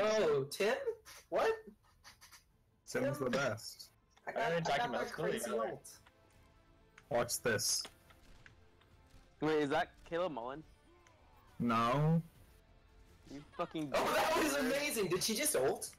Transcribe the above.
Oh, Tim? What? Tim's the best. I I got, I talking got about crazy earlier. ult. Watch this. Wait, is that Caleb Mullen? No. You fucking. Oh, that was amazing! Did she just ult?